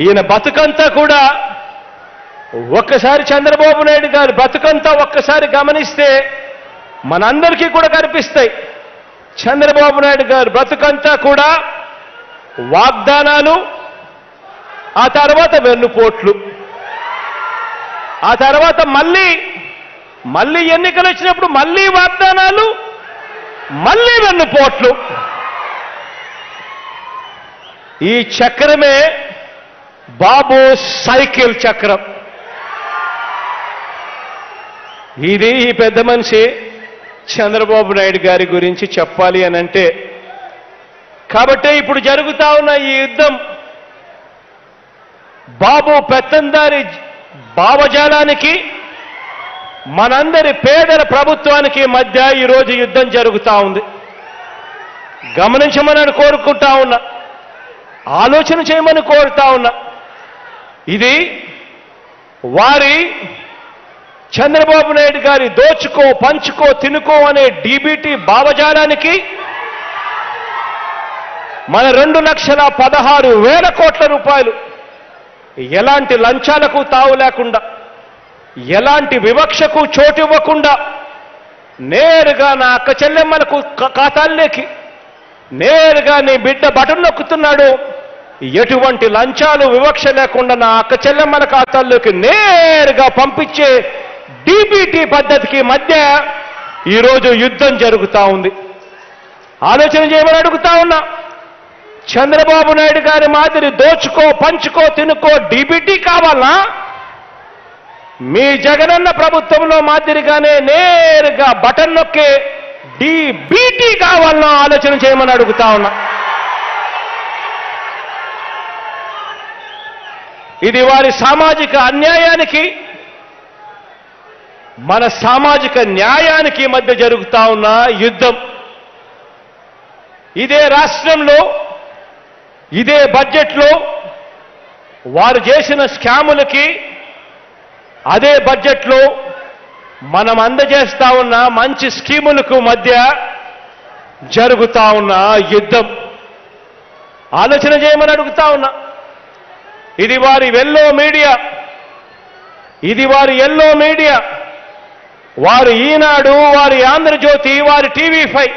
ఈయన బతుకంతా కూడా ఒక్కసారి చంద్రబాబు నాయుడు గారి బతుకంతా ఒక్కసారి గమనిస్తే మనందరికీ కూడా కనిపిస్తాయి. చంద్రబాబు నాయుడు గారు బతుకంతా కూడా వాగ్దానాలు ఆ తర్వాత వెన్నుపోట్లు. ఆ తర్వాత మళ్ళీ మళ్ళీ ఎన్నికలు వచ్చినప్పుడు మళ్ళీ వాగ్దానాలు మళ్ళీ వెన్నుపోట్లు. ఈ చక్రమే బాబు సైకిల్ చక్రం. ఇది ఈ పెద్ద మనిషి చంద్రబాబు నాయుడు గారి గురించి చెప్పాలి అని అంటే కాబట్టే ఇప్పుడు జరుగుతా ఉన్న ఈ యుద్ధం బాబు పెత్తందారి భావజాలానికి మనందరి పేదల ప్రభుత్వానికి మధ్య ఈరోజు యుద్ధం జరుగుతూ ఉంది. గమనించమని కోరుకుంటా ఉన్నా ఆలోచన చేయమని కోరుతా ఉన్నా ఇది వారి చంద్రబాబు నాయుడు గారి దోచుకో పంచుకో తినుకో అనే డీబీటీ భావజాలానికి మన రెండు లక్షల పదహారు వేల కోట్ల రూపాయలు ఎలాంటి లంచాలకు తావు లేకుండా ఎలాంటి వివక్షకు చోటు ఇవ్వకుండా నేరుగా నా అక్క చెల్లెమ్మలకు ఖాతాల్లోకి నేరుగా నీ బిడ్డ బటన్ నొక్కుతున్నాడు ఎటువంటి లంచాలు వివక్ష లేకుండా నా అక్క చెల్లెమ్మల ఖాతాల్లోకి నేరుగా పంపించే డీబీటీ పద్ధతికి మధ్య ఈరోజు యుద్ధం జరుగుతా ఉంది. ఆలోచన చేయమని అడుగుతా ఉన్నా. చంద్రబాబు నాయుడు గారి మాదిరి దోచుకో పంచుకో తినుకో డీబీటీ కావాలా? మీ జగనన్న ప్రభుత్వంలో మాదిరిగానే నేరుగా బటన్ నొక్కే డీబీటీ కావాలన్నా ఆలోచన చేయమని అడుగుతా ఉన్నా. ఇది వారి సామాజిక అన్యాయానికి మన సామాజిక న్యాయానికి మధ్య జరుగుతా ఉన్న యుద్ధం. ఇదే రాష్ట్రంలో ఇదే బడ్జెట్లో వారు చేసిన స్కాములకి అదే బడ్జెట్లో మనం అందజేస్తా ఉన్న మంచి స్కీములకు మధ్య జరుగుతా ఉన్న యుద్ధం. ఆలోచన చేయమని అడుగుతా ఉన్నా. ఇది వారి వెల్లో మీడియా. ఇది వారి ఎల్లో మీడియా. వారు ఈనాడు వారి ఆంధ్రజ్యోతి వారి టీవీ ఫైవ్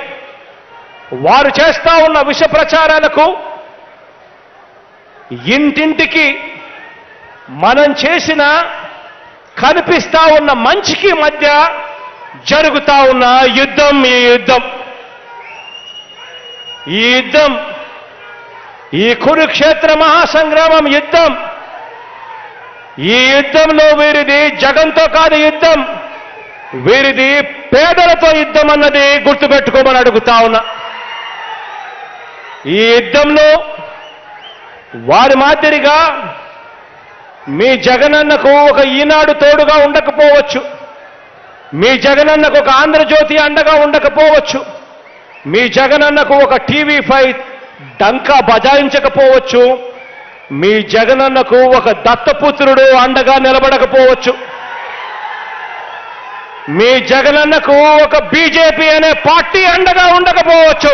వారు చేస్తా ఉన్న విష ప్రచారాలకు ఇంటింటికి మనం చేసిన కనిపిస్తా ఉన్న మంచికి మధ్య జరుగుతా ఉన్న యుద్ధం ఈ యుద్ధం. ఈ యుద్ధం ఈ కురుక్షేత్ర మహాసంగ్రామం యుద్ధం. ఈ యుద్ధంలో వీరిది జగంతో కాదు యుద్ధం. వీరిది పేదలతో యుద్ధం అన్నది గుర్తుపెట్టుకోమని అడుగుతా ఉన్నా. ఈ యుద్ధంలో వారి మాదిరిగా మీ జగనన్నకు ఒక ఈనాడు తోడుగా ఉండకపోవచ్చు. మీ జగనన్నకు ఒక ఆంధ్రజ్యోతి అండగా ఉండకపోవచ్చు. మీ జగనన్నకు ఒక టీవీ ఫైవ్ డంకా బజాయించకపోవచ్చు. మీ జగనన్నకు ఒక దత్తపుత్రుడు అండగా నిలబడకపోవచ్చు. మీ జగనన్నకు ఒక బీజేపీ అనే పార్టీ అండగా ఉండకపోవచ్చు.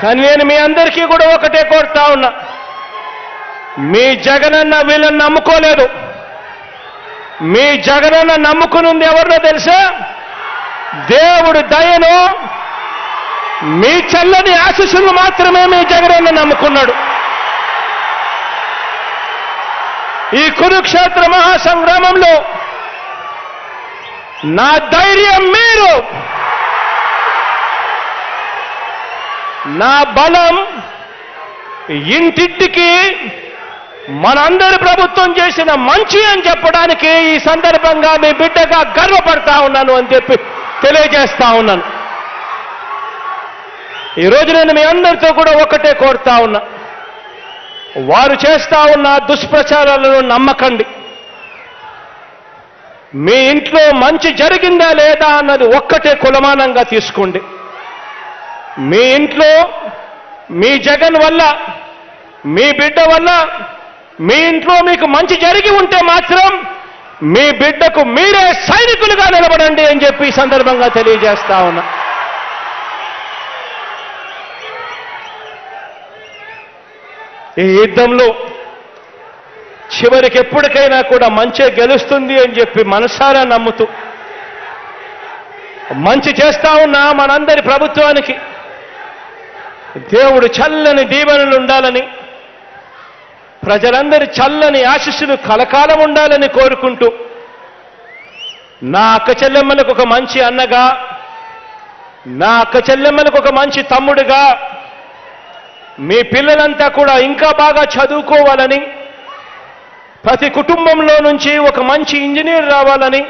కానీ నేను మీ అందరికీ కూడా ఒకటే కోరుతా ఉన్నా. మీ జగనన్న వీళ్ళని నమ్ముకోలేదు. మీ జగనన్న నమ్ముకునుంది ఎవరినో తెలుసా? దేవుడు దయను మీ చల్లని ఆశీస్సులు మాత్రమే మీ జగనన్న నమ్ముకున్నాడు. ఈ కురుక్షేత్ర మహాసంగ్రామంలో నా ధైర్యం మీరు. నా బలం ఇంటింటికి మనందరి ప్రభుత్వం చేసిన మంచి అని చెప్పడానికి ఈ సందర్భంగా మీ బిడ్డగా గర్వపడతా ఉన్నాను అని చెప్పి తెలియజేస్తా ఉన్నాను. ఈరోజు నేను మీ అందరితో కూడా ఒకటే కోరుతా ఉన్నా. వారు చేస్తా ఉన్న దుష్ప్రచారాలను నమ్మకండి. మీ ఇంట్లో మంచి జరిగిందా లేదా అన్నది ఒక్కటే కులమానంగా తీసుకోండి. మీ ఇంట్లో మీ జగన్ వల్ల మీ బిడ్డ వల్ల మీ ఇంట్లో మీకు మంచి జరిగి ఉంటే మాత్రం మీ బిడ్డకు మీరే సైనికులుగా నిలబడండి అని చెప్పి సందర్భంగా తెలియజేస్తా ఉన్నా. ఈ యుద్ధంలో చివరికి ఎప్పటికైనా కూడా మంచే గెలుస్తుంది అని చెప్పి మనసారా నమ్ముతూ మంచి చేస్తా ఉన్నా మనందరి ప్రభుత్వానికి. దేవుడు చల్లని దీవెనలు ఉండాలని ప్రజలందరి చల్లని ఆశిస్సులు కలకాలం ఉండాలని కోరుకుంటూ నా అక్క చెల్లెమ్మలకు ఒక మంచి అన్నగా నా అక్క చెల్లెమ్మలకు ఒక మంచి తమ్ముడుగా మీ పిల్లలంతా కూడా ఇంకా బాగా చదువుకోవాలని ప్రతి కుటుంబంలో నుంచి ఒక మంచి ఇంజనీర్ రావాలని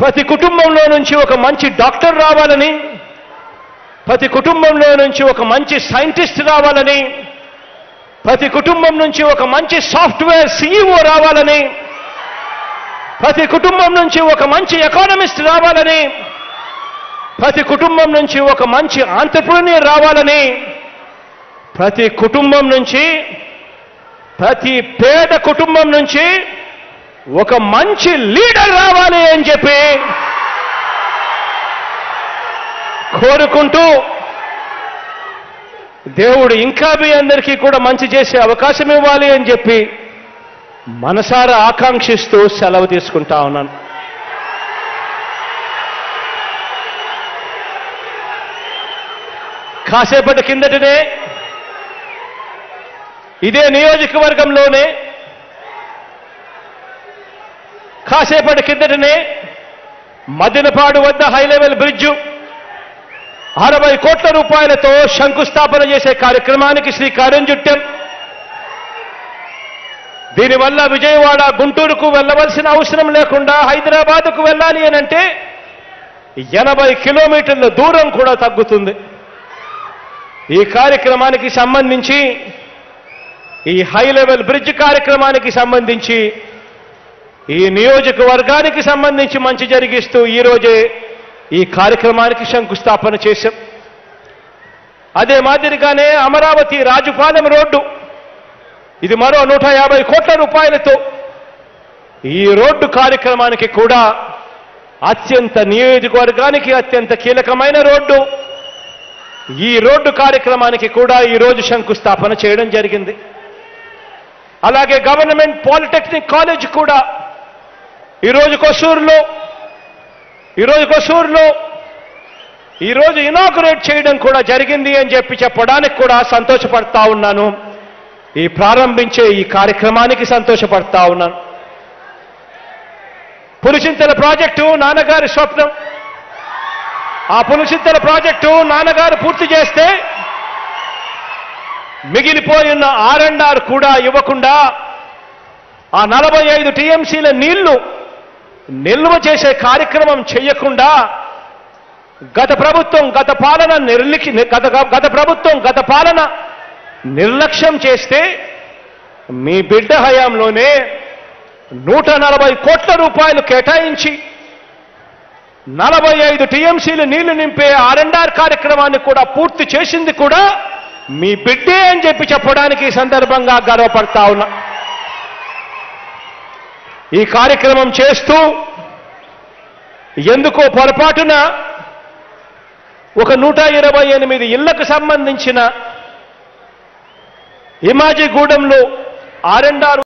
ప్రతి కుటుంబంలో నుంచి ఒక మంచి డాక్టర్ రావాలని ప్రతి కుటుంబంలో నుంచి ఒక మంచి సైంటిస్ట్ రావాలని ప్రతి కుటుంబం నుంచి ఒక మంచి సాఫ్ట్వేర్ సీఈఓ రావాలని ప్రతి కుటుంబం నుంచి ఒక మంచి ఎకానమిస్ట్ రావాలని ప్రతి కుటుంబం నుంచి ఒక మంచి ఆంటర్ప్రీనియర్ రావాలని ప్రతి కుటుంబం నుంచి ప్రతి పేద కుటుంబం నుంచి ఒక మంచి లీడర్ రావాలి అని చెప్పి కోరుకుంటూ దేవుడు ఇంకా మీ అందరికీ కూడా మంచి చేసే అవకాశం ఇవ్వాలి అని చెప్పి మనసారా ఆకాంక్షిస్తూ సెలవు తీసుకుంటా ఉన్నాను. కాసేపటి కిందటనే ఇదే నియోజకవర్గంలోనే కాసేపటి కిందటనే మదినపాడు వద్ద హై లెవెల్ బ్రిడ్జు అరవై కోట్ల రూపాయలతో శంకుస్థాపన చేసే కార్యక్రమానికి శ్రీకారం చుట్టాం దీనివల్ల విజయవాడ గుంటూరుకు వెళ్ళవలసిన అవసరం లేకుండా హైదరాబాద్కు వెళ్ళాలి అని అంటే ఎనభై కిలోమీటర్ల దూరం కూడా తగ్గుతుంది. ఈ కార్యక్రమానికి సంబంధించి ఈ హై లెవెల్ బ్రిడ్జ్ కార్యక్రమానికి సంబంధించి ఈ నియోజకవర్గానికి సంబంధించి మంచి జరిగిస్తూ ఈరోజే ఈ కార్యక్రమానికి శంకుస్థాపన చేశాం. అదే మాదిరిగానే అమరావతి రాజుపాలెం రోడ్డు ఇది మరో నూట యాభై కోట్ల రూపాయలతో ఈ రోడ్డు కార్యక్రమానికి కూడా అత్యంత నియోజకవర్గానికి అత్యంత కీలకమైన రోడ్డు. ఈ రోడ్డు కార్యక్రమానికి కూడా ఈరోజు శంకుస్థాపన చేయడం జరిగింది. అలాగే గవర్నమెంట్ పాలిటెక్నిక్ కాలేజ్ కూడా ఈరోజు కొసూరులో ఈరోజు కొసూరులో ఈరోజు ఇనాగ్రేట్ చేయడం కూడా జరిగింది అని చెప్పి చెప్పడానికి కూడా సంతోషపడతా ఉన్నాను. ఈ ప్రారంభించే ఈ కార్యక్రమానికి సంతోషపడతా ఉన్నాను. పులిచింతల ప్రాజెక్టు నాన్నగారి స్వప్నం. ఆ పులిచింతల ప్రాజెక్టు నాన్నగారు పూర్తి చేస్తే మిగిలిపోయిన ఆర్ అండ్ ఆర్ కూడా ఇవ్వకుండా ఆ నలభై ఐదు టీఎంసీల నీళ్ళు నిల్వ చేసే కార్యక్రమం చేయకుండా గత ప్రభుత్వం గత పాలన నిర్లిఖి గత గత ప్రభుత్వం గత పాలన నిర్లక్ష్యం చేస్తే మీ బిడ్డ హయాంలోనే నూట నలభై కోట్ల రూపాయలు కేటాయించి నలభై ఐదు టీఎంసీలు నీళ్ళు నింపే ఆర్ఎండ్ఆర్ కార్యక్రమాన్ని కూడా పూర్తి చేసింది కూడా మీ బిడ్డే అని చెప్పి చెప్పడానికి ఈ సందర్భంగా గర్వపడతా ఉన్నా. ఈ కార్యక్రమం చేస్తూ ఎందుకో పొరపాటున ఒక నూట ఇరవై ఎనిమిది ఇళ్ళకు సంబంధించిన ఇమాజిగూడెంలో ఆర్ఎండ్ఆర్